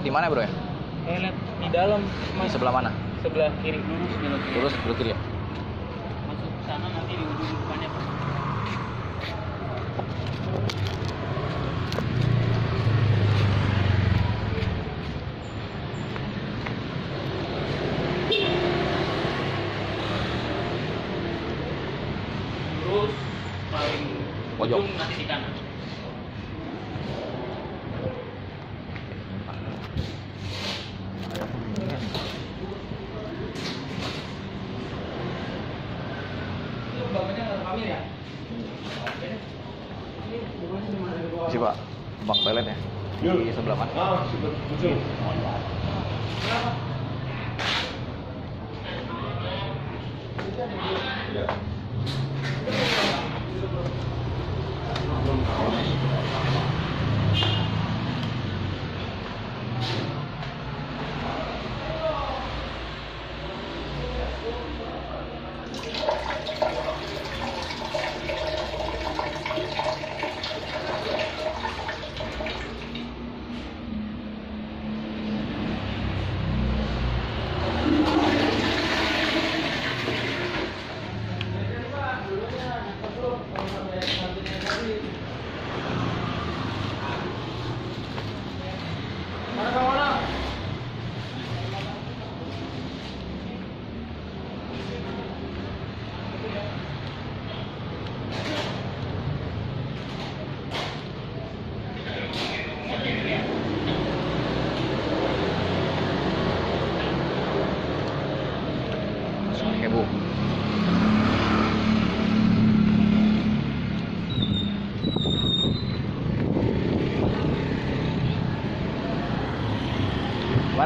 toilet di mana bro ya? Toilet di dalam Di sebelah mana? sebelah kiri lurus belok kiri. Terus belok kiri ya?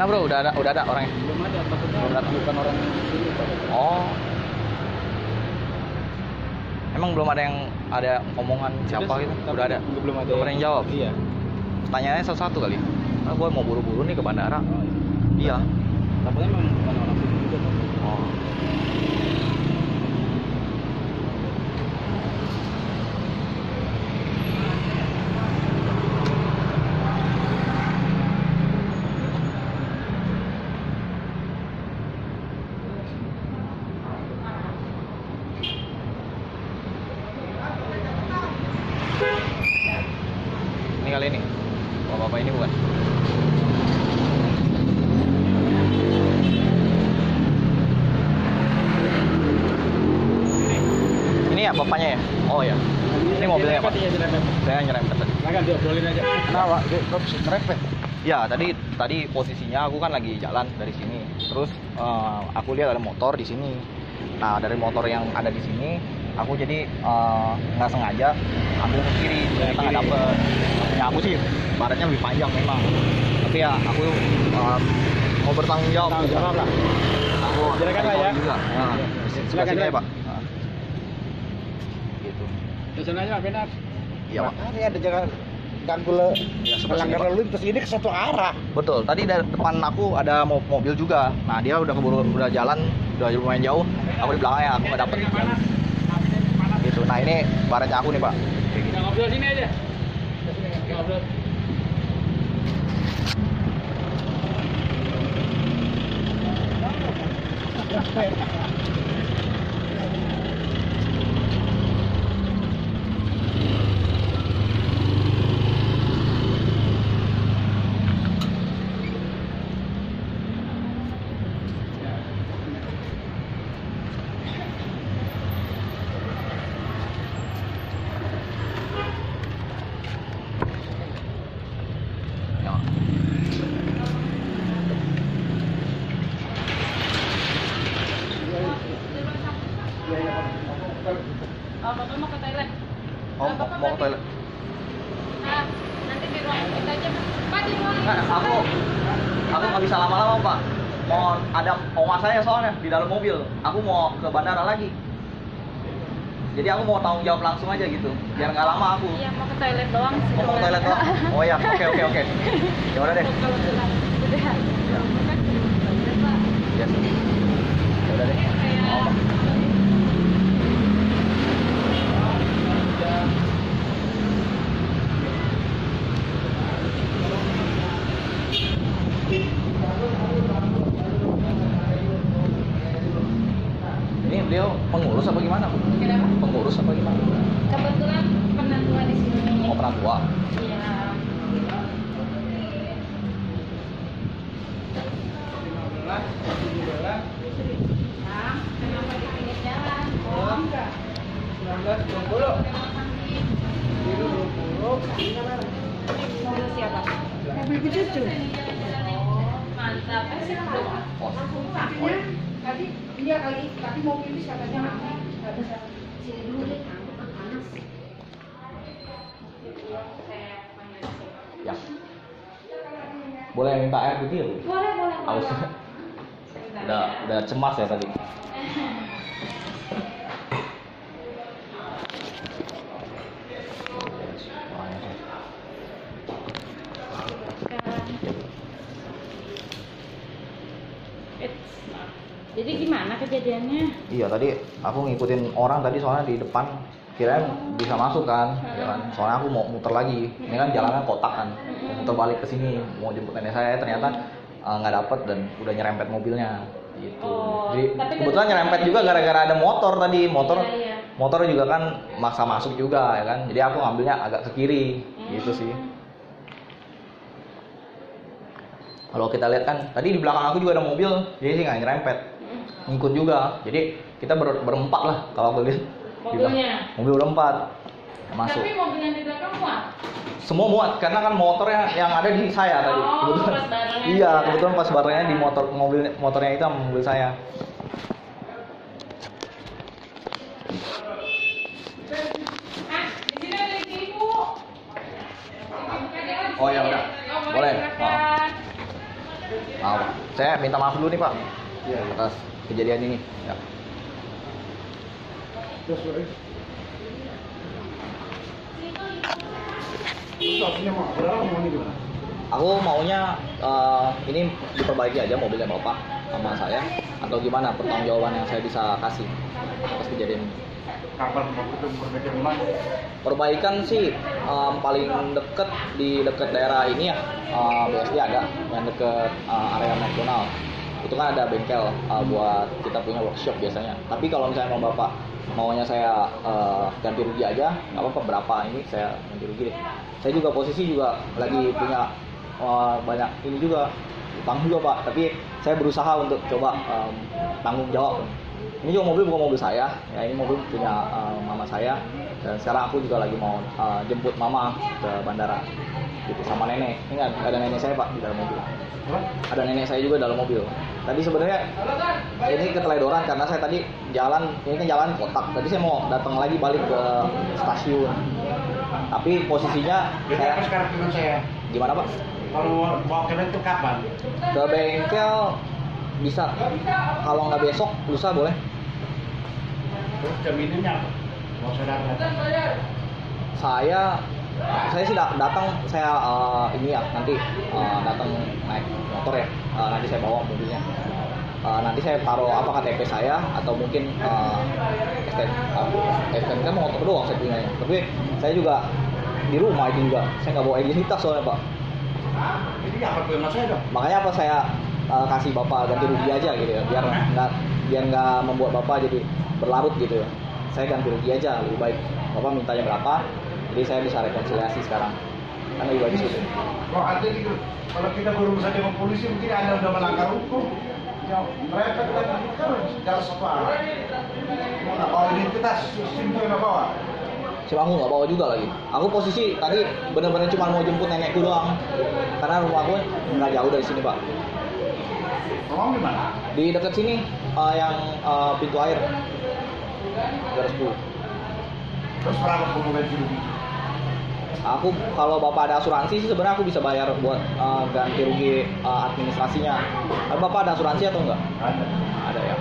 Mana bro? Udah ada, udah ada orangnya. Belum ada, takutnya Belum ada. bukan orang sini. Oh. Emang belum ada yang ada omongan siapa Udah gitu? Udah ada. Belum ada. Belum ada yang jawab. Iya. Pertanyaannya satu-satu kali. Karena gue mau buru-buru nih ke bandara. Iya. Takutnya memang bukan orang sini juga Pak. Oh. Ini kali ini. Bapak-bapak ini bukan? Ini ya bapaknya ya? Oh ya. Ini mobilnya Pak. Iya, nyerempet. Saya nyerempet tadi. Nah kan diobrolin aja. Kenapa? Nerepet? Ya tadi tadi posisinya aku kan lagi jalan dari sini. Terus eh, aku lihat ada motor di sini. Nah dari motor yang ada di sini, aku jadi eh, nggak sengaja ambil ke kiri. Ternyata nggak dapet. Ya aku sih baratnya lebih panjang memang. Tapi ya aku eh, mau bertanggung jawab. Tanggung jawab lah. Aku Silakan lah ya. Juga. Nah, Iya. sebelah Silakan, ya. Pak. Nah. Gitu. Di sana aja benar. Iya Pak. Makanya ada jangan ganggu le Ya, Pak. lalu lintas ini ke satu arah. Betul. Tadi dari depan aku ada mo- mobil juga. Nah dia udah keburu udah jalan, udah lumayan jauh. Aku di belakangnya aku nggak dapet. Gitu. Nah ini baratnya aku nih pak. Ngobrol sini aja. Ngobrol. Oh, Bapak mau ke toilet? Oh mau, mau ke toilet. Nah, nanti di ruangan kita aja. Pak, di Nah, kita, aku aku nggak bisa lama-lama pak. Mau ada oma saya soalnya di dalam mobil. Aku mau ke bandara lagi. Jadi aku mau tanggung jawab langsung aja gitu, biar nggak lama aku. Iya, mau ke toilet doang sih. Oh, mau ke toilet doang. Oh ya, oke oke oke. Ya udah deh. Kalau telat. Udah. Ya. Udah, Pak. Ya. Ya udah deh. Kayak- Oh, Pak. beliau pengurus apa gimana Bu? Kenapa? pengurus apa gimana Kebetulan pernah tua di sini. oh pernah tua Iya. Bang, kenapa di pinggir jalan? Oh, enggak. Mobil siapa? Mobil cucu. Mantap. Eh, silakan. Tadinya tadi kali, tapi mobil ini katanya nggak ada siapa. Sini dulu deh, aku panas. Saya panggil. ya boleh minta air putih ya? Boleh, boleh. Boleh. udah udah cemas ya tadi kejadiannya? Iya tadi aku ngikutin orang tadi soalnya di depan kirain bisa masuk kan, ya kan. Soalnya aku mau muter lagi. Ini kan jalannya kotak kan. Mau muter balik ke sini mau jemput nenek saya ternyata eh, nggak dapet dan udah nyerempet mobilnya gitu. Oh, Jadi kebetulan nyerempet juga gara-gara ada motor tadi. Motor Iya, iya. motor juga kan maksa masuk juga ya kan. Jadi aku ngambilnya agak ke kiri gitu sih. Kalau kita lihat kan tadi di belakang aku juga ada mobil, jadi sih nggak nyerempet. Ngikut juga jadi kita ber- berempat lah kalau aku lihat. Mobilnya? mobil berempat masuk Tapi mobil yang di belakang muat. semua muat karena kan motornya yang ada di saya tadi Oh, kebetulan pas barengnya iya kebetulan pas barengnya di motor mobil motornya itu mobil saya Ah. Oh, ya udah. Boleh. maaf Pak. saya minta maaf dulu nih pak Iya, iya. atas kejadian ini. Ya. Aku maunya eh, ini diperbaiki aja mobilnya bapak sama saya. Atau gimana pertanggungjawaban yang saya bisa kasih atas kejadian ini? Kapan perbaikan sih em, paling deket di deket daerah ini ya eh, BSD ada yang deket eh, area McDonald itu kan ada bengkel eh, buat kita punya workshop biasanya. Tapi kalau misalnya mau bapak maunya saya eh, ganti rugi aja nggak apa-apa berapa ini saya ganti rugi saya juga posisi juga lagi punya eh, banyak ini juga utang juga pak. Tapi saya berusaha untuk coba em, tanggung jawab. Ini juga mobil bukan mobil saya ya ini mobil punya uh, mama saya. Dan sekarang aku juga lagi mau uh, jemput mama ke bandara gitu sama nenek. Ini ada nenek saya pak di dalam mobil. Ada nenek saya juga dalam mobil. Tadi sebenarnya ini keteledoran karena saya tadi jalan ini kan jalan kotak. Tadi saya mau datang lagi balik ke stasiun. Tapi posisinya Jadi saya sekarang gimana pak? Kalau bawa ke itu kapan? ke bengkel bisa. Kalau nggak besok lusa boleh. Terus jaminannya apa? Mau saya datang? saya saya sih da- datang saya eh, ini ya nanti eh, datang naik motor ya. Eh, nanti saya bawa mobilnya. Eh, nanti saya taruh apa KTP saya atau mungkin uh, STNK motor doang saya punya tapi saya juga di rumah itu juga saya nggak bawa identitas soalnya pak. Jadi apa saya dong? makanya apa saya eh, kasih bapak ganti rugi aja gitu ya biar nggak biar nggak membuat bapak jadi berlarut gitu ya. Saya ganti rugi aja lebih baik bapak mintanya berapa jadi saya bisa rekonsiliasi sekarang kan lebih bagus gitu Kalau ada gitu, kalau kita berurusan dengan polisi mungkin anda udah melanggar hukum. Ya, mereka kan kan jalan satu arah. Mau nggak bawa identitas, SIM juga nggak bawa. Cuma aku nggak bawa juga lagi. Aku posisi tadi benar-benar cuma mau jemput nenekku doang. Karena rumah aku nggak jauh dari sini pak. Ngomong di mana? Di dekat sini eh, yang eh, pintu air. Garis 10. Terus berapa kamu ganti rugi? Aku kalau bapak ada asuransi sih sebenarnya aku bisa bayar buat eh, ganti rugi eh, administrasinya. Tapi bapak ada asuransi atau enggak? Ada. Ada ya.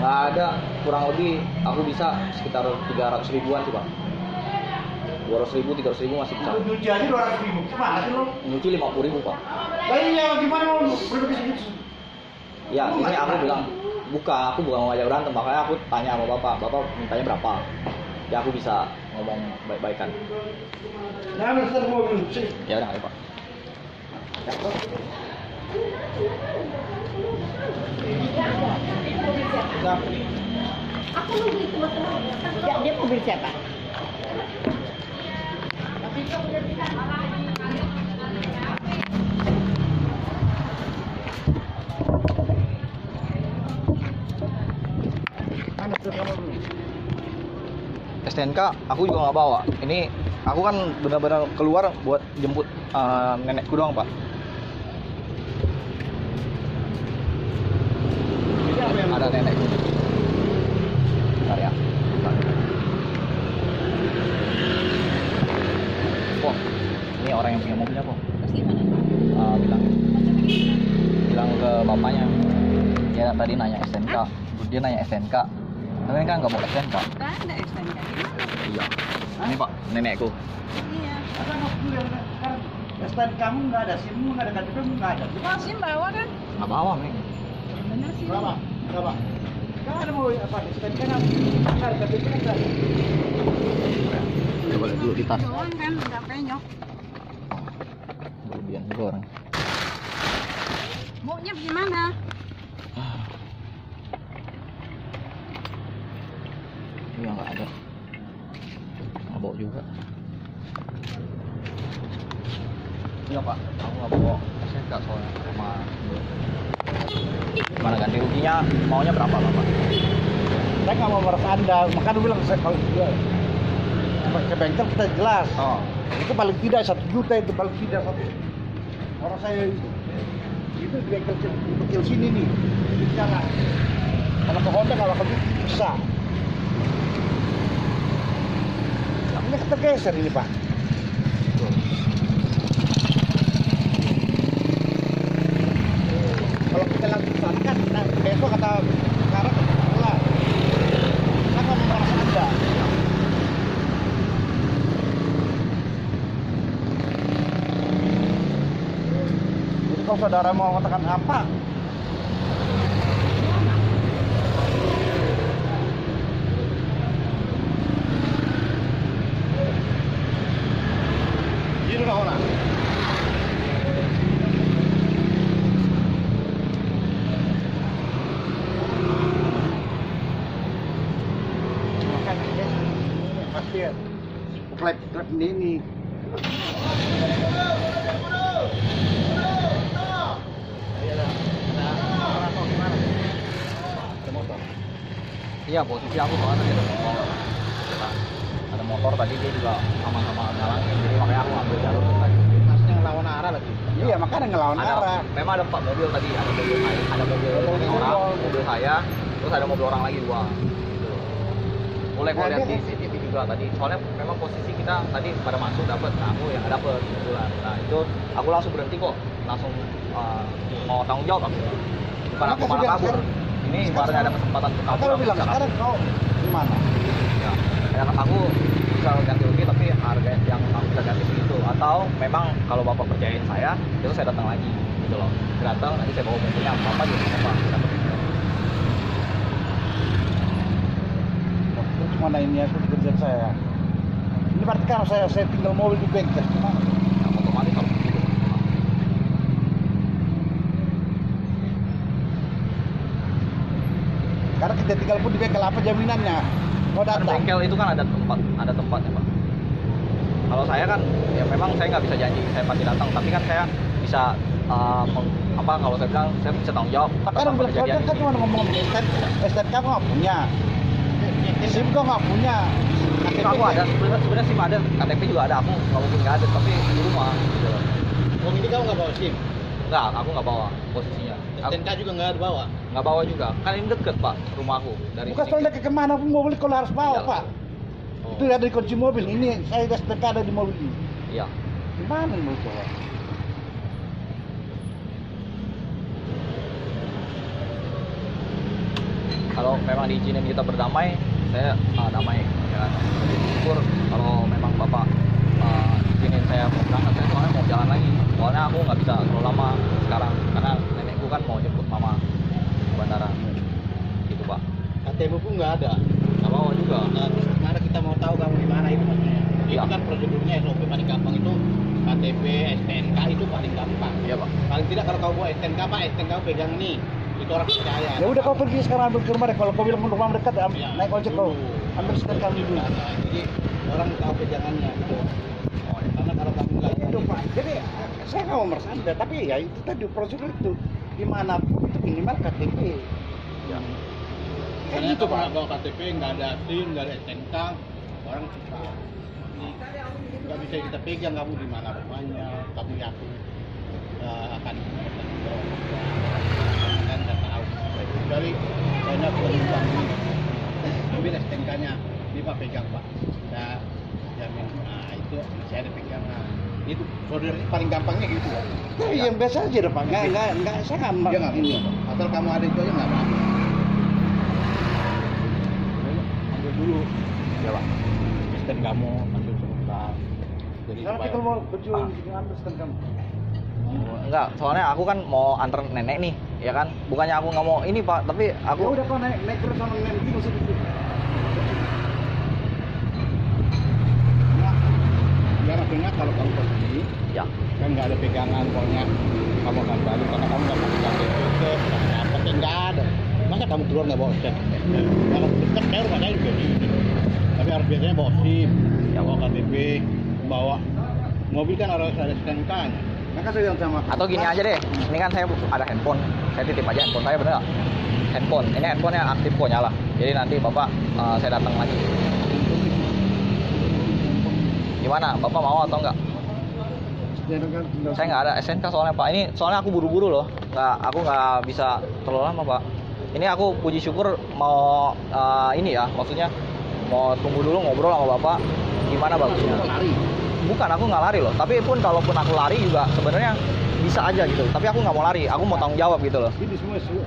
Nggak ada, kurang lebih aku bisa sekitar 300 ribuan sih pak. 200 ribu, 300 ribu masih bisa. Nyuci aja dua ratus ribu. Gimana sih lo? Nyuci 50 ribu pak. Lah iya, gimana lo segitu? Ya, Kamu ini aku bilang buka, aku bukan mau ngajak berantem, makanya aku tanya sama bapak, bapak mintanya berapa? Ya aku bisa ngomong baik-baikan. Nah. Ya udah, ayo, pak. Aku nunggu itu masalah. Dia, mobil siapa? Mana STNK aku juga nggak bawa. Ini aku kan benar-benar keluar buat jemput eh, nenekku doang pak. Ada nenekku. Bentar ya. Bentar. Kok, ini orang yang punya mobilnya kok. Eh, bilang bilang ke bapaknya dia tadi nanya STNK dia nanya kan nggak bawa STNK Kan ada mana? iya ini pak nenekku Iya. Kan aku yang kan STNK kamu nggak ada, SIM nggak ada, KTP nggak ada. Masih bawa kan? nggak bawa nih Benar sih. Berapa? Berapa? Kan ada mau apa? STNK kan nggak ada, KTP nggak ada. coba lihat dulu di tas Doang kan udah penyok. berlebihan juga orang Maunya gimana? Nggak ada. Nggak bawa juga. Iya pak. Aku nggak bawa. STNK soalnya sama gimana ganti ruginya? Maunya berapa bapak Saya nggak mau meres Anda, makanya bilang saya kalau jual ke bengkel kita jelas. oh. Itu paling tidak satu juta itu paling tidak satu. Orang saya itu. Di bengkel kecil, sini nih, bicara. Kalau ke Honda kalau ke bisa. Namanya kita geser ini pak. Kalau kita langsung sana kan, nah, besok kata sekarang pulang. Nggak mau meres Anda. Jadi kalau saudara mau katakan apa? Ini udah orang. Pasti ya. Klep klep ini. Iya posisi aku ada motor. Nah, Ada motor tadi dia juga sama-sama ngalangin jadi makanya aku ambil jalur tadi. Masnya ngelawan arah lagi. Iya, makanya ngelawan Ada, arah. memang ada empat mobil tadi, ada mobil saya, ada mobil Ada mobil orang, mobil saya, terus ada mobil orang lagi dua. Gitu. Boleh kok Nah, lihat di CCTV juga tadi. Soalnya memang posisi kita tadi pada masuk dapat, nah aku yang dapet kebetulan. Nah itu aku langsung berhenti kok, langsung uh, mau tanggung jawab aku. Bukan aku malah kabur. Ini ibaratnya ada kesempatan untuk aku bilang sekarang kau gimana? ya, ya aku bisa ganti rugi tapi harga yang aku bisa ganti segitu atau memang kalau bapak percayain saya itu saya datang lagi gitu loh datang nanti saya bawa mobilnya apa apa gitu apa Itu cuma ini aku kerjaan saya. Ini berarti kan saya saya tinggal mobil di bengkel gimana? yang otomatis kalau begitu Karena kita tinggal pun di bengkel apa jaminannya? Mau kan datang? bengkel itu kan ada tempat ada tempatnya pak kalau saya kan ya memang saya nggak bisa janji saya pasti datang tapi kan saya bisa uh, apa kalau saya bilang saya bisa tanggung jawab Kan orang bilang kan ini. cuma ngomong STNK, STNK kau nggak punya, SIM kau nggak punya. SIM aku ada sebenarnya sebenarnya SIM ada KTP juga ada aku nggak mungkin nggak ada tapi di rumah gitu. Oh ini kamu nggak bawa SIM? Enggak, aku nggak bawa posisinya. Aku STNK juga nggak ada bawa? nggak bawa juga. Kan ini deket pak rumahku dari Bukan soalnya ke ke mana pun mobil kau harus bawa Iya. pak. Oh. Itu ada di kunci mobil. Ini saya STNK ada di mobil ini. Iya. Gimana mau coba? Kalau memang diizinin kita berdamai, saya uh, damai. Ya. Jadi syukur kalau memang bapak uh, izinin saya mau berangkat, saya soalnya mau jalan lagi. Soalnya aku nggak bisa terlalu lama sekarang karena nenekku kan mau jemput mama ke bandara. Gitu pak. KTP pun nggak ada. Nggak bawa juga. Nah, terus gimana kita mau tahu kamu di mana itu maksudnya? Iya. Itu kan prosedurnya SOP paling gampang itu KTP, STNK itu paling gampang. Iya pak. Paling tidak kalau kau bawa STNK apa, STNK kau pegang nih. Itu orang percaya. Ya udah kau pergi sekarang ambil ke rumah deh. Kalau kau bilang rumah dekat, Ya, naik ojek kau. Ambil STNK dulu. Nah, Jadi orang tahu pegangannya gitu. Karena kalau kamu nggak Itu Pak. Jadi saya nggak mau mersanda, tapi ya itu tadi prosedur itu di mana pun itu minimal KTP. Ya. Kan Karena kamu Pak. bawa KTP, nggak ada SIM, nggak ada STNK, orang susah. Nggak bisa kita pegang kamu di mana rumahnya, kamu yakin eh, akan kan nggak tahu. Kecuali banyak penumpang ini, ambil STNK-nya, ini Pak pegang Pak. Saya jamin, nah itu masih ada pegangan. Itu saudara paling gampangnya gitu Pak. Tapi yang biasa aja deh Pak. Nggak nggak nggak saya nggak Dia nggak ini, asal kamu ada itu aja nggak apa-apa. Ambil dulu, Ya, Pak. dan kamu ambil sebentar. Jadi Kalau kita mau berjuang ambil STNK. Enggak, soalnya aku kan mau antar nenek nih, ya kan? Bukannya aku nggak mau ini pak, tapi Ya aku udah kau naik naik terus sama nenek gitu sedikit. Nah, ya maksudnya kalau kamu pergi, ya kan nggak ada pegangan pokoknya kamu akan balik karena kamu nggak pakai KTP ke apa nggak ada. Masa kamu keluar nggak bawa SIM? Kalau dekat kayak rumah saya juga. Tapi harus biasanya bawa SIM, ya bawa KTP, bawa mobil kan harus ada STNK-nya. Maka saya sama atau gini aja deh, ini kan saya ada handphone, saya titip aja handphone saya bener nggak? Handphone, ini handphone yang aktif kok nyala, jadi nanti bapak eh, saya datang lagi. Gimana, bapak mau atau enggak? Saya nggak ada SNK soalnya pak, ini soalnya aku buru-buru loh, nggak, aku nggak bisa terlalu lama pak. Ini aku puji syukur mau eh, ini ya, maksudnya mau tunggu dulu ngobrol sama bapak, gimana bagusnya? bukan aku nggak lari loh. Tapi pun kalaupun aku lari juga sebenarnya bisa aja gitu. Tapi aku nggak mau lari. Aku mau tanggung jawab gitu loh. Ini semua semua.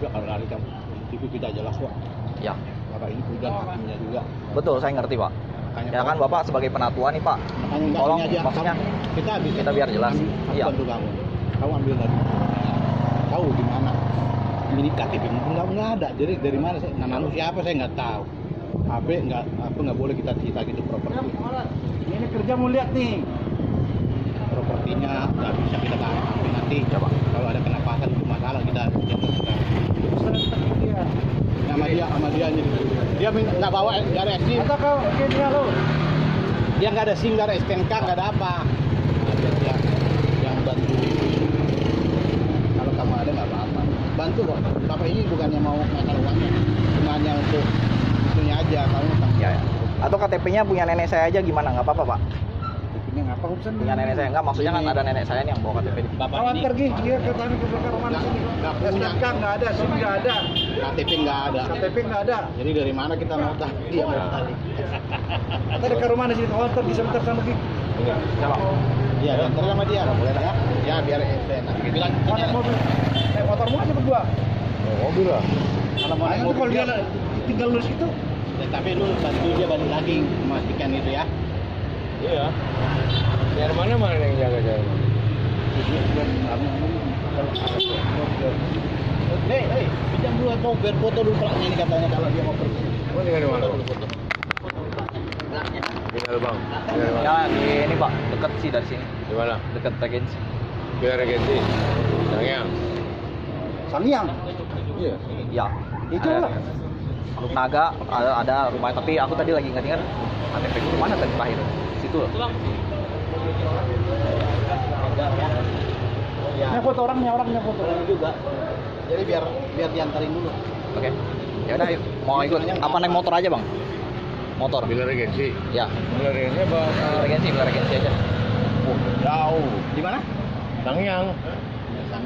Ya kalau lari kamu itu kita jelas kok. ya. Bapak ini udah hakimnya juga. betul saya ngerti pak Makanya ya kan bapak sebagai penatua nih pak Makanya enggak Tolong, aja. maksudnya kita bisa kita biar jelas. Ambil, Iya. bantu kamu. Kamu ambil dari tahu di mana. Ini KTP enggak enggak ada. Jadi dari mana saya nama siapa saya nggak tahu. HP nggak apa nggak boleh kita cerita gitu properti. Ini kerja mau lihat nih. Propertinya nggak bisa kita tarik sampai nanti. Coba. Kalau ada kenapasan itu masalah kita. sama dia sama dia aja dia nggak bawa nggak ada SIM. Atau kau oke dia lo. dia nggak ada SIM nggak ada STNK nggak ada apa. Nah, dia, yang bantu. Kalau kamu ada nggak apa-apa. Bantu kok. Bapak ini bukannya mau makan uangnya. Cuma hanya untuk itunya aja kamu tanggung ya, ya. atau KTP-nya punya nenek saya aja gimana? Nggak apa-apa pak Ini ngapa urusan punya nenek saya. Nggak maksudnya kan ada nenek saya nih yang bawa KTP bapak Kawan ini pergi. Dia ke tanah ke belakang rumah Nggak- punya. Nggak ada, SIM nggak ada, KTP nggak ada. KTP nggak ada. jadi dari mana kita mau tahu? Dia mau tarik Ada dekat rumah di sini. Kawan bisa bentar sama Gi. iya diantar sama dia. Boleh ya. Ya biar enak bilang Mau naik mobil, naik motormu aja berdua. mobil lah. Kalau mau naik mobil kalau dia dia- tinggal lurus itu. Ya, tapi lu bantu dia balik lagi memastikan itu ya. Iya. Dari mana mana yang jaga jaga? Hei, hei, pinjam dulu atau biar foto dulu pelaknya ini katanya kalau dia mau pergi. Oh, tinggal di mana? Tinggal bang. Ya di ini pak deket sih dari sini Di mana? deket regensi Biar regensi. Sangyang. Sangyang. Iya. ya Itu ada, lah. Naga ada, ada rumah tapi aku tadi lagi nggak ingat KTP ku mana tadi terakhir loh Ya, Ini foto orangnya, orangnya foto. ini juga. Jadi biar biar diantarin dulu. oke ya udah yuk mau ikut apa naik motor aja bang motor Bila regensi. ya Bila regensi apa? Bila regensi bila regensi aja Oh, jauh. Di mana? Sangyang.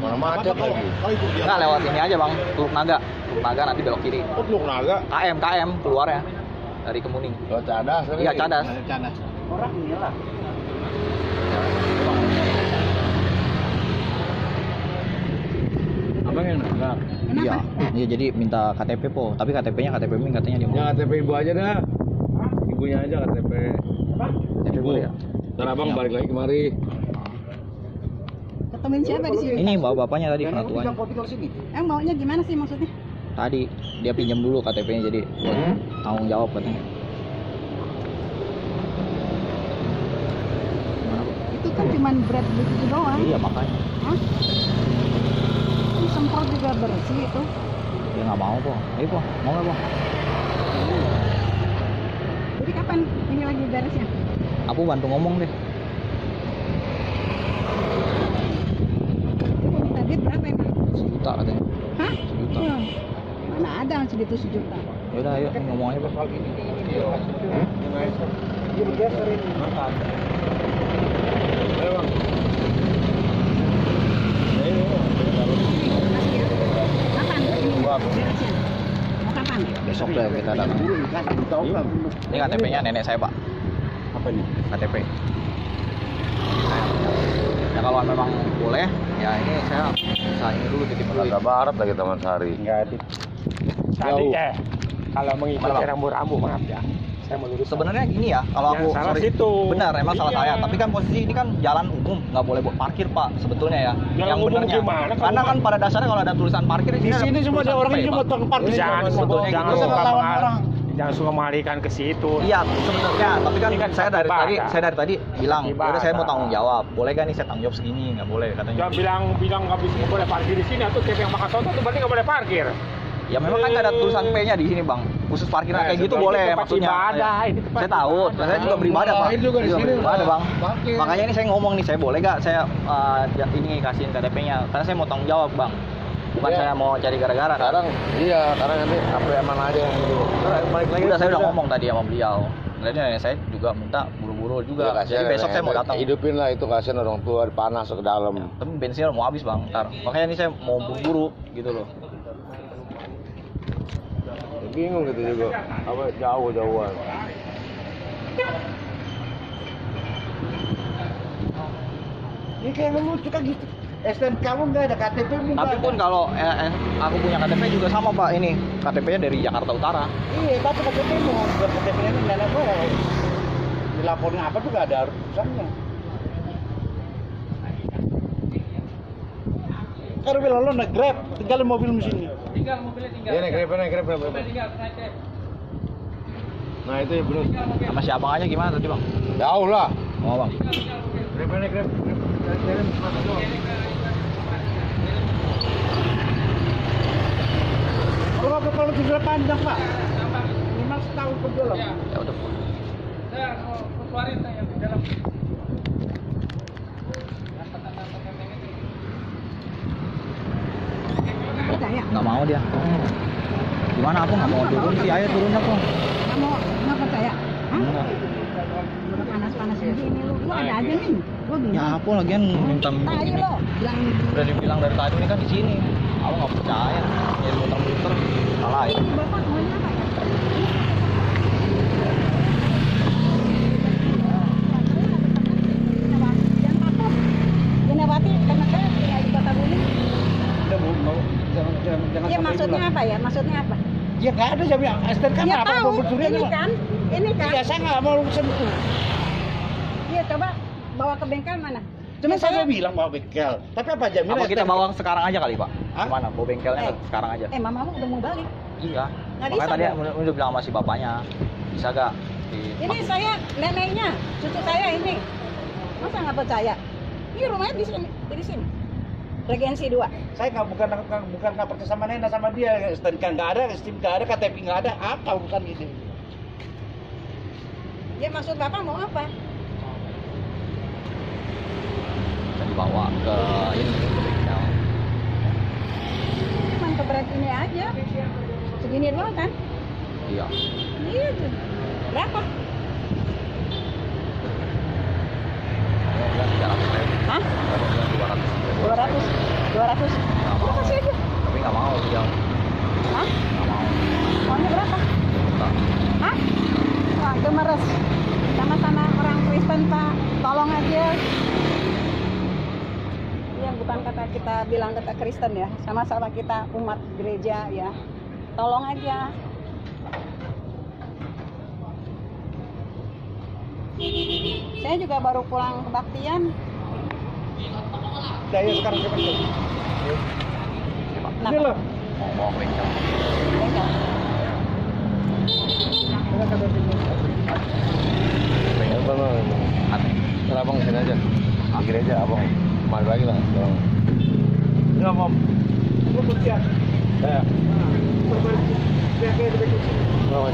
Mana macet lagi. Kalau ikut dia. Nggak lewat ini aja bang, Teluk Naga. Teluk Naga nanti belok kiri. Oh, Teluk Naga. KM, KM keluar ya dari Kemuning. Oh, cadas. Iya cadas. Ada Cadas. Orangnya lah. Abang yang. Iya. Iya jadi minta KTP po, tapi KTP-nya KTP Ming katanya dia Ya. KTP ibu aja dah. Ibunya aja KTP. KTP boleh ya. Ntar abang balik lagi kemari. Ketemuin siapa di sini? Ini bawa bapaknya tadi penatuannya. Emang maunya gimana sih maksudnya? Tadi dia pinjam dulu KTP-nya jadi buat tanggung jawab katanya. Gimana, Bu? Itu kan cuma berat begitu doang. Iya makanya. Hah? Semprot juga bersih itu. Ya nggak mau kok. Ayo po, mau nggak po? Jadi kapan ini lagi beresnya? Aku bantu ngomong deh. Duit berapa emang? Sejuta katanya. Hah? Sejuta. Hmm. Mana ada yang segitu sejuta? Ya udah ayo ngomong aja ya? Kapan ini? Besok deh kita datang. Ini KTP-nya nenek saya pak. Apa nih? KTP. Ya kalau memang boleh, ya ini saya ini dulu titip dulu. Agak barat lagi Taman Sari. Enggak ada. Tadi eh kalau mengikuti rambu-rambu maaf ya. Saya mau lurus. Sebenarnya gini ya, kalau Yang aku salah sorry, situ. benar emang salah Iya. saya. Tapi kan posisi ini kan jalan umum, nggak boleh buat parkir pak sebetulnya ya. Jalan yang umum benernya. gimana? Karena kan pada dasarnya kalau ada tulisan parkir Di sini semua ada orang yang cuma tukang parkir. Jangan Sebetulnya sebetulnya jangan gitu. suka orang. jangan suka mengalihkan ke situ. Iya sebenarnya, tapi kan, kan saya dari tadi saya dari tadi bilang, Ibadah. udah saya mau tanggung jawab. Boleh gak nih saya tanggung jawab segini? Nggak boleh katanya. Jangan bilang bilang nggak bisa nggak boleh parkir di sini atau tiap yang makan soto itu berarti nggak boleh parkir. Ya memang kan nggak ada tulisan P-nya di sini bang. Khusus parkiran Nah, kayak gitu boleh maksudnya. ibadah, Ya. ini saya tahu, ibadah. saya juga beribadah ini juga di sini. beribadah bang. Parkir. Makanya ini saya ngomong nih, saya boleh gak saya uh, ja- ini kasihin KTP-nya? Karena saya mau tanggung jawab bang. Bukan Iya. saya mau cari gara-gara. kan? Sekarang iya, sekarang nanti apa aman aja yang itu. balik lagi. Udah saya udah ngomong tadi sama beliau. Jadi nenek saya juga minta buru-buru juga. Ya, kasihan Jadi besok saya mau datang. Hidupin lah itu kasihan orang tua panas ke dalam. Tapi bensinnya mau habis bang. Ntar. Makanya ini saya mau buru-buru gitu loh. Bingung gitu juga. Apa jauh-jauhan. Ini kayak lucu kan gitu. STNK kamu nggak ada KTP mu nggak Tapi pun kalau eh, eh, aku punya KTP juga sama pak ini. KTP-nya dari Jakarta Utara. Iya, tapi KTP mu buat KTP ini nenek gue. Dilaporin apa tuh nggak ada urusannya. Kalau bilang lo naik grab, tinggalin mobil di sini. Iya, naik grab, naik grab, naik grab. Nah itu ya bener. Sama si abang aja gimana tadi bang? Jauh lah. Mau bang? Grab, naik grab. Kalau kalau tidak panjang pak, minimal setahun ke dalam. Ya udah. Percaya? Nggak mau dia. Gimana aku nggak mau turun sih? Ayo turun aku. Nggak mau nggak percaya? Enggak. Panas-panas begini lu, lu ada aja nih. Lu gini. Ya aku lagian minta ini. bilang Udah dibilang dari tadi ini kan di sini. Aku nggak percaya. Jadi muter-muter salah ya. ini bapak maunya apa ya? Jangan takut. Gunawati, karena saya tinggal di Kota Bumi. Udah bu, mau jangan jangan jangan Ya sampai maksudnya apa ya? Nggak ada jam yang STNK Ya apa tahu, ini kan, ini kan. Ya saya nggak mau sentuh. Iya coba bawa ke bengkel mana? Cuma Ya, saya bilang bawa bengkel. Tapi apa jaminan? Apa kita STNK? bawa sekarang aja kali pak? Hah? Gimana? Bawa bengkelnya Eh. sekarang aja. Eh mama lu udah mau balik. Iya. Nggak Makanya bisa tadi udah bilang sama si bapaknya. Bisa gak? Di, Ini saya neneknya, cucu saya ini. Masa nggak percaya? Ini rumahnya di sini, di sini. Regensi 2. Saya nggak bukan bukan bukan nggak percaya sama Nena sama dia. STNK nggak ada, STIM nggak ada, KTP nggak ada. Apa urusan ini? Ya maksud Bapak mau apa? dibawa ke ini ke bengkel. Cuma keberat ini aja. Segini doang kan? Iya. Iya tuh. Berapa? Mau bilang 300 ribu. Hah? Mau bilang 200 ribu. 200. 200. Nggak Udah mau. kasih aja. Tapi nggak mau dia. Hah? Nggak mau. Maunya berapa? Juta. Hah? Wah, itu meres. Sama-sama orang Kristen, Pak. Tolong aja. Ya, bukan kata kita bilang kata Kristen ya. Sama-sama kita umat gereja ya. Tolong aja. Saya juga baru pulang kebaktian. Saya sekarang ke Bandung. Ini loh. Abang sini aja. Di gereja abang. mal lagi lah. Tolong. Enggak, Mom. Lu kunci ya? Ya. Nah,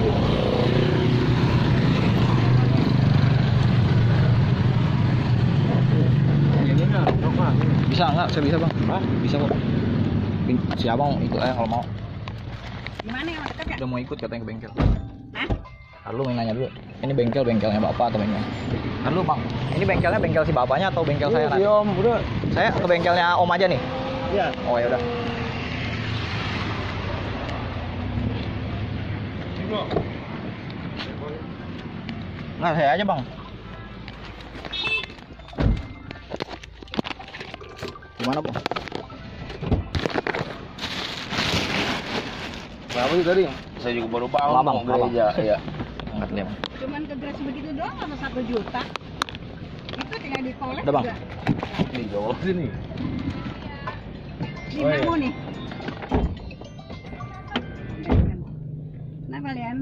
Bisa nggak? Saya bisa bang. Hah? Bisa kok. Si abang ikut aja kalau mau. Gimana yang dekat ya? Udah mau ikut katanya ke bengkel. Hah? Lalu mau nanya dulu. Ini bengkel bengkelnya bapak atau bengkel? Lalu bang, ini bengkelnya bengkel si bapaknya atau bengkel saya nanti? Iya, Om, udah. Saya ke bengkelnya om aja nih. Iya. Oh ya udah. Nah saya aja bang. Gimana bang? Kenapa sih tadi? Saya juga baru bangun Abang, mau gereja, iya. Dia bang. Cuman ke begitu doang sama satu juta. Itu tinggal di kolek Udah, Bang. juga. Di Jawa sini. Di Oh, iya. nih. Kenapa Lian?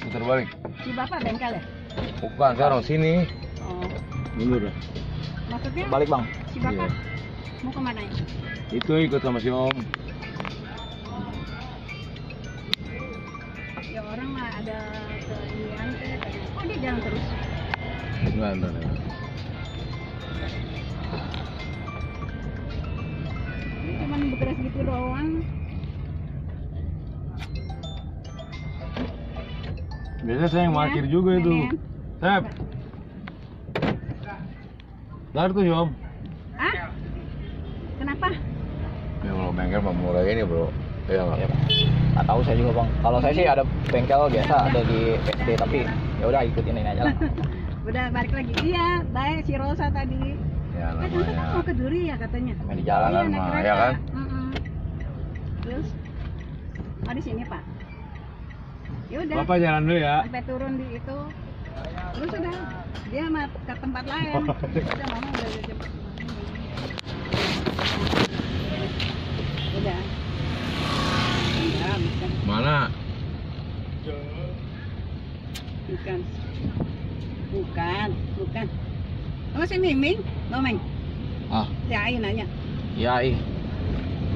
Putar balik. Si bapak bengkel ya? Bukan, saya orang sini. Mundur dah. Maksudnya Balik bang. si bapak Iya. mau ke mana ya? Itu ikut sama si Om. Ya orang mah ada ke inian ke Oh dia jalan terus. Enggak, enggak, enggak. Cuman beres gitu doang. Biasanya saya yang Ya, parkir juga itu. Sep. Dar tuh, Om. Ah? Kenapa? Ya kalau bengkel mah murah ini, Bro. Iya enggak? Iya bang. Nggak tahu saya juga bang. Kalau saya sih ada bengkel biasa ada di SD tapi ya udah ikutin ini aja lah. Udah balik lagi. Iya, baik si Rosa tadi. Ya Eh, tante kan mau namanya. ke Duri ya katanya. Main di jalan Jalan Iya, mah, ya kan? Mm-mm. Terus, oh di sini pak. Ya udah. Bapak jalan dulu ya. Sampai turun di itu. Terus udah, dia mah ke tempat lain. udah mama udah jemput. Udah. Ya, bukan, Mana? bukan. Bukan, bukan. Oh, si Miming? No, Ming? Ah, Si Ai nanya. iya ih.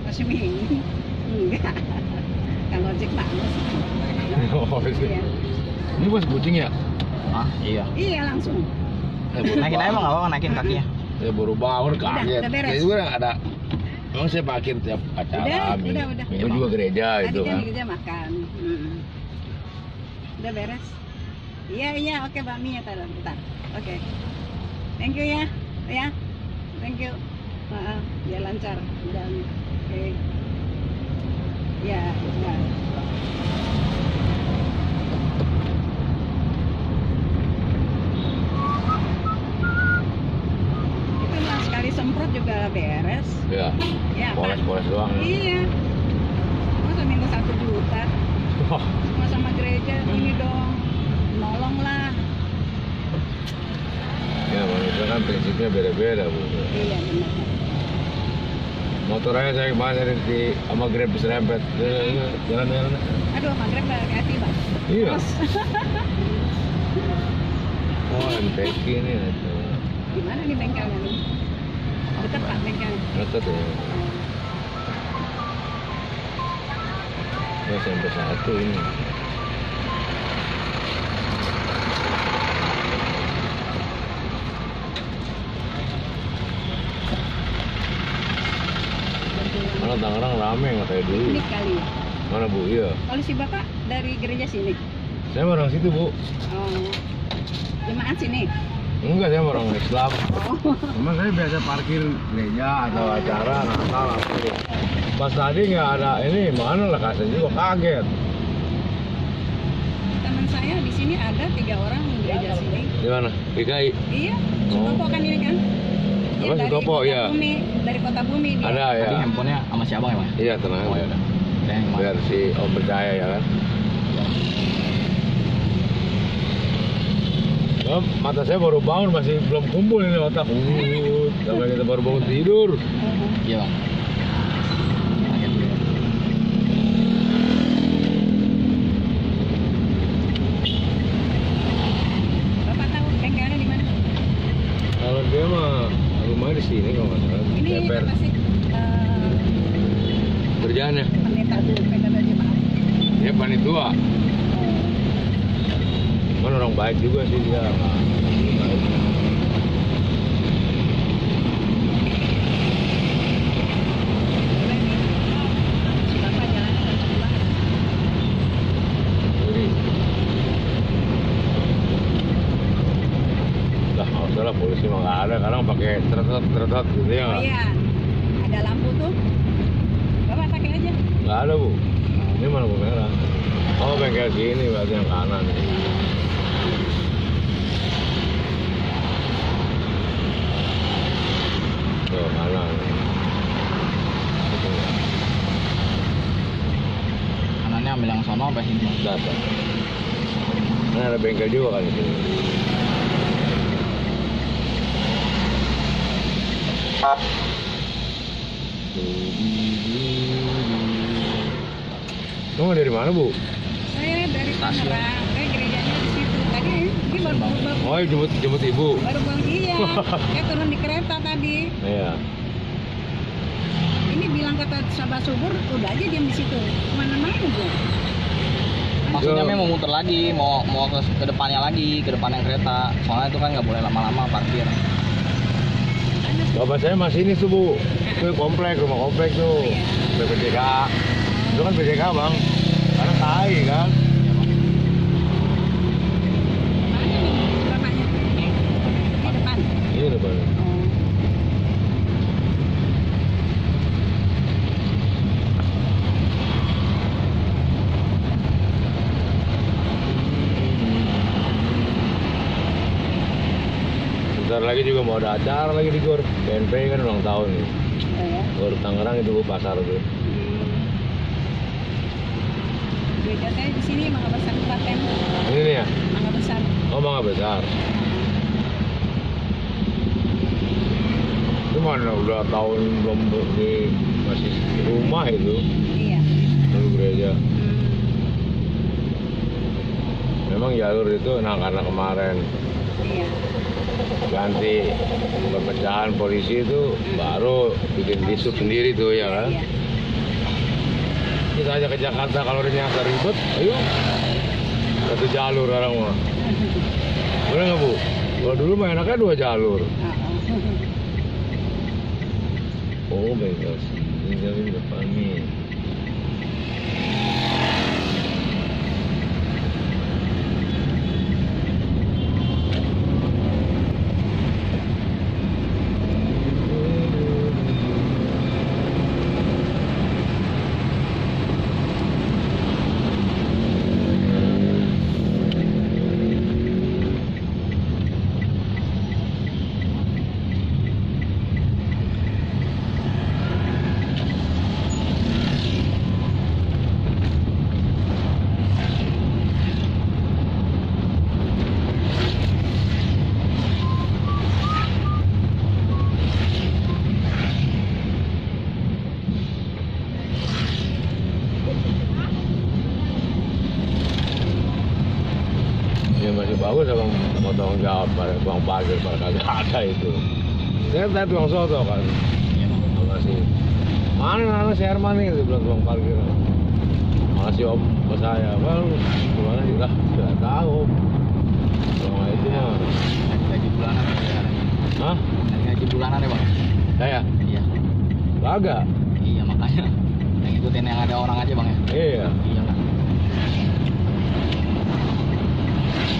Oh, si Miming? Enggak. Kalau ojek bagus. Oh, Iya. Ini bos kucing ya? Ah, iya. Iya langsung. Baru Naikin aja nggak apa naikin kakinya. Saya baru bangun kaget. udah beres. Ya juga ada. Emang saya parkir tiap acara. Udah, udah, udah. Minggu juga gereja Tadi itu kan kan. di kerja makan. Mm-mm. Udah beres. Iya iya oke bakmi ya tadi bentar. Oke. Thank you ya. Ya. Thank you. Maaf, biar lancar jalannya. Oke. Ya, ya. Itu mah sekali semprot juga beres. Ya. Ya. Poles-poles doang. ya. Iya. Masa minta satu juta? Sama sama gereja ini dong. Nolong lah. Ya manusia kan prinsipnya beda-beda bu. Iya benar. Motor aja saya kemarin di sama Grab diserempet. Jalan-jalan. Aduh, maghrib gak hati bang. Iya. Oh MTQ ini. Gimana nih bengkelnya nih? Dekat pak ya. Ya sampai satu ini. Mana Tangerang rame nggak kayak dulu. Ini kali. Mana bu? Iya. Kalau si bapak dari gereja sini. Saya orang situ bu. Oh. Jemaat sini. Enggak saya orang Islam. Oh. Emang saya biasa parkir gereja atau acara Natal apa gitu. Pas tadi nggak ada ini mana lah kasih juga kaget. Teman saya di sini ada tiga orang gereja sini. Di mana? DKI. Iya. Oh. Sutopo kan ini kan? Apa dari Sutopo? kota Iya. Bumi, dari kota bumi dia. Ada ya. Tadi handphonenya sama si abang ya bang? Iya tenang. Oh ya udah. Biar si Om percaya ya kan. Oh, mata saya baru bangun masih belum kumpul ini otak. Uh, sampai kita baru bangun tidur. Iya bang. Bapak tahu bengkelnya di mana? Kalau dia mah rumahnya di sini kalau nggak salah. Ini Ceper. apa sih? Eh, Kerjaannya. pendeta dulu, pendeta dia panitua kan orang baik juga sih dia Baik. Si Bapak jalannya kenceng banget. Jadi, lah nggak usah lah polisi mah nggak ada kadang pakai teretot teretot gitu ya Oh nggak? iya, ada lampu tuh. Bapak pakai aja. nggak ada bu ini mana lampu merah oh bengkel sini berarti yang kanan tuh kanan kanannya ambil yang sono sampai sini. Ini ada bengkel juga kan di sini. Kamu dari mana bu? Saya dari Tangerang, saya gerejanya di situ. Tadi ini baru baru, Oh jemput jemput ibu. baru baru iya. Saya turun di kereta tadi. Iya. Ini bilang kata Sabah Subur, udah aja diam di situ. Ke mana-mana gue. maksudnya mau muter lagi mau mau ke, ke depannya lagi ke depan yang kereta soalnya itu kan nggak boleh lama-lama parkir Bapak saya masih ini tuh bu. Itu komplek rumah komplek tuh. BPJK. Itu kan BPJK bang. Karena tai kan. Depan. Iya depan. Oh. Bentar lagi juga mau ada acara lagi di Gor. BNP kan ulang tahun nih. Oh ya. Gor Tangerang itu pasar tuh. Hmm. Gereja saya di sini Mangga Besar Kabupaten. Ini nih ya. Mangga Besar. Oh mangga besar. Itu mana udah tahun belum di masih rumah itu Iya. dulu gereja. Hmm. Memang jalur itu nah karena kemarin Iya. Ganti perpecahan polisi itu baru bikin disub sendiri tuh ya kan. Iya. Kita aja ke Jakarta kalau udah nyasar ribet, ayo satu jalur orang mah. Boleh nggak bu? Kalau dulu mah enaknya dua jalur. Oh, oh. Bengkel ini dari depan nih. Ya masih bagus abang mau tanggung jawab pada bang parkir pada kagak ada itu. Tadi tukang soto kan. Bang. Makasih. Mana mana si Herman nih? Bilang tukang parkir. Makasih om ke saya. Bang, gimana sih? Lah, tidak tahu. Kalau itu. Naik gaji bulanan ya. Hah? Gaji bulanan ya bang Saya? iya Kagak. iya makanya yang ikutin yang ada orang aja bang ya Iya. iya lah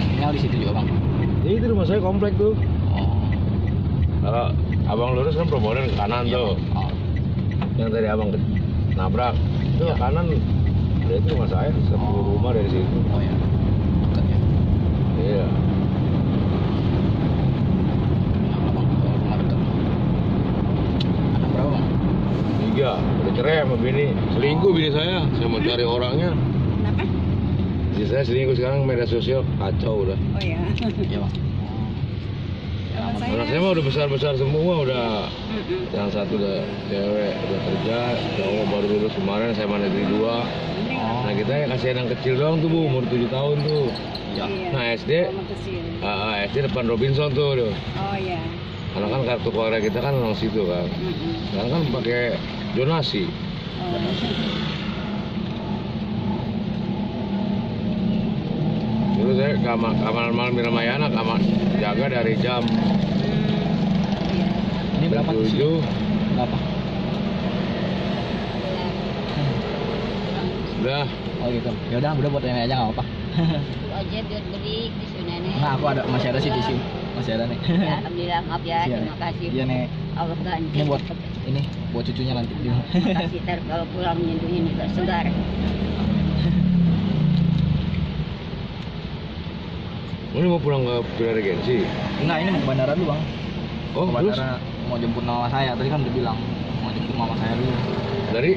tinggal di situ juga bang Jadi itu rumah saya komplek tuh. oh Kalau abang lurus kan Proboden ke kanan iya, tuh. Oh Yang tadi abang ke- nabrak. Itu Iya. ke kanan. Dia itu rumah saya, satu Oh. rumah dari situ. oh ya dekat ya Iya. Tiga, udah cerai sama bini. Selingkuh bini saya, saya mau cari orangnya. Kenapa? Bini saya selingkuh sekarang media sosial kacau udah. Oh ya. iya bang Kalau saya, Anak saya mah udah besar-besar semua, udah yang satu udah cewek udah kerja, cowok baru lulus kemarin saya mana negeri dua. Oh. Nah kita ya kasihan yang kecil doang tuh bu, umur 7 tahun tuh. iya Iya. Nah SD, ah, SD depan Robinson tuh. tuh. Oh ya. Karena kan kartu keluarga kita kan orang situ kan. Sekarang kan pakai donasi. Oh. Terus saya kamar kamar malam di Ramayana kamar jaga dari jam Iya. Ini berapa? 7 Berapa? Udah, Oh gitu. Ya udah, udah buat ini aja nggak apa-apa. aja biar beli di sana nih. Nah, aku ada masih ada sih di sini. Masih ada nih. Ya, Alhamdulillah maaf ya, terima kasih. Iya nih. Allah ganti. Ini buat ini buat cucunya nanti. Terima kasih ntar kalau pulang nyentuhin juga segar. ini mau pulang ke Pura Regensi. Enggak, ini mau ke bandara dulu, Bang. Oh, ke terus bandara mau jemput mama saya. Tadi kan udah bilang mau jemput mama saya dulu. dari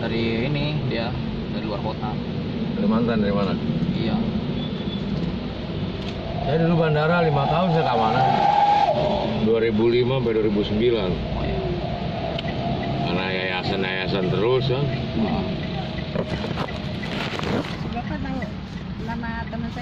Dari ini dia dari luar kota. Kalimantan dari mana? Iya. Saya dulu bandara 5 tahun saya keamanan. 2005 sampai 2009. Oh iya. Karena yayasan-yayasan terus kan. Ah. Bapak tahu nama teman saya